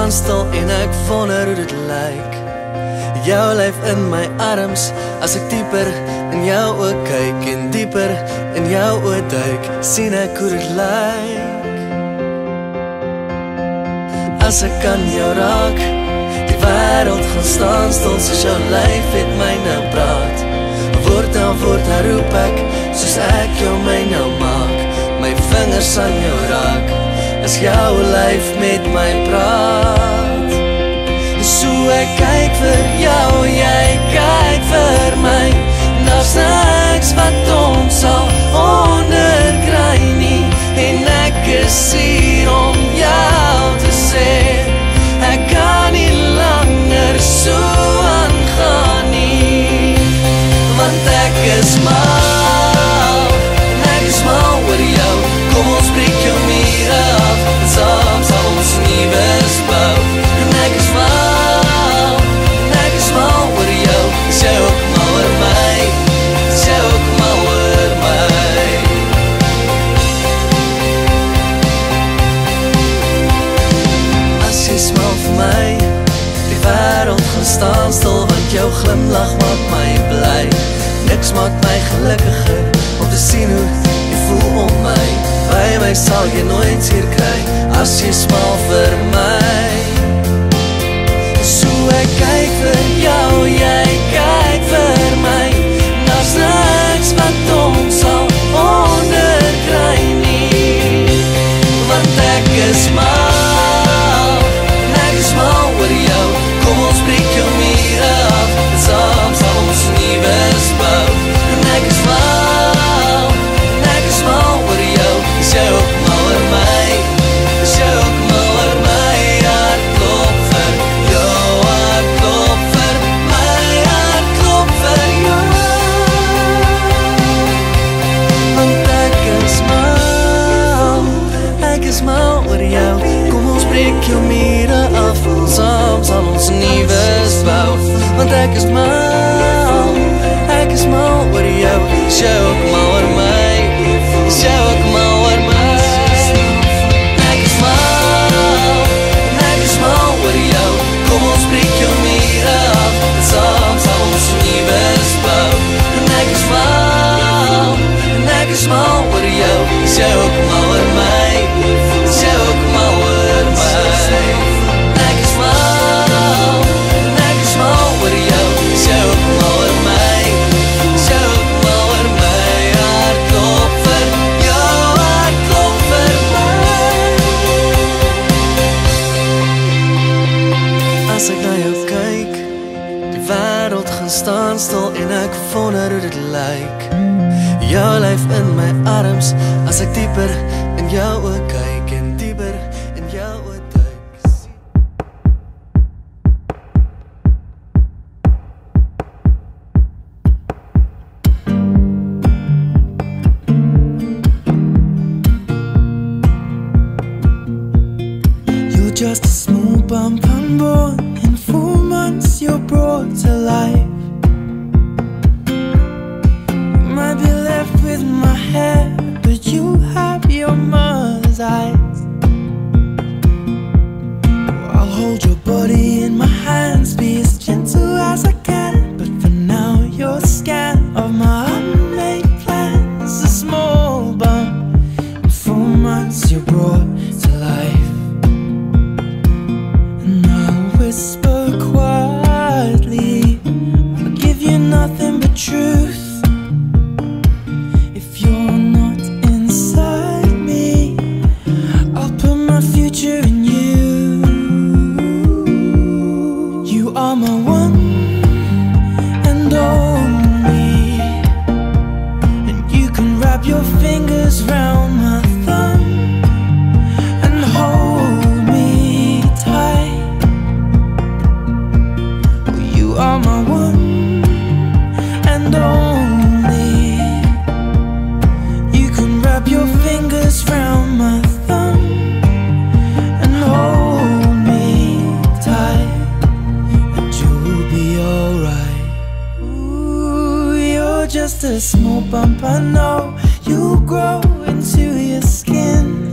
staan stil en ek wonder hoe dit lyk. Jou lyf in my arms as ek dieper in jou oë kyk en dieper in jou oë duik, sien ek hoe dit lyk. As ek kan jou raak, die wêreld gaan staan stil soos jou lyf het my nou praat. Woord aan woord herroep ek soos ek jou my nou maak. My vingers aan jou raak as jou lyf met my praat. So ek kyk vir jou, jy kyk vir my. Daar's niks wat ons sal onderkry nie en ek staan stil Want jou glimlach maak my bly. Niks maak my gelukkiger Om te sien hoe jy voel om my. By my sal jy nooit seer kry As jy smaal vir my. So ek kyk vir jou, staan stil En ek wonder hoe dit lyk Jou lyf in my arms As ek dieper in jou oë kyk En dieper in jou oë just a small bump unborn. In four months, you're brought to life. Body in my hands, be as gentle as I can. But for now, you're scan of my unmade plans. A small bump. In months, you're brought to life. And I'll whisper quietly I'll give you nothing but truth one just a small bump, I know. You'll grow into your skin.